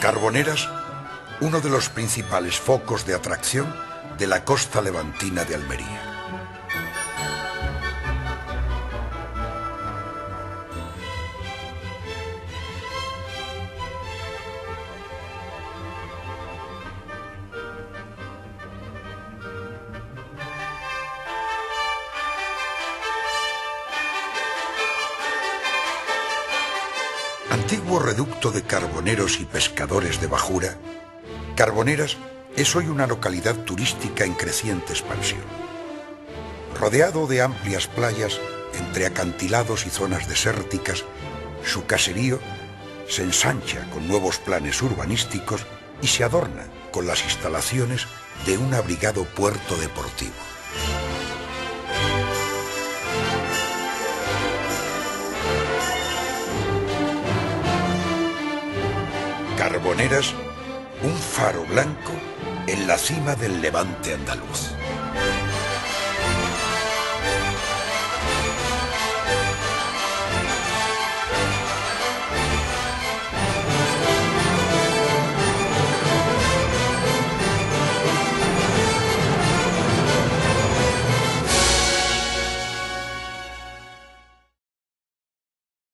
Carboneras, uno de los principales focos de atracción de la costa levantina de Almería. Antiguo reducto de carboneros y pescadores de bajura, Carboneras es hoy una localidad turística en creciente expansión. Rodeado de amplias playas, entre acantilados y zonas desérticas, su caserío se ensancha con nuevos planes urbanísticos y se adorna con las instalaciones de un abrigado puerto deportivo. Carboneras, un faro blanco en la cima del levante andaluz.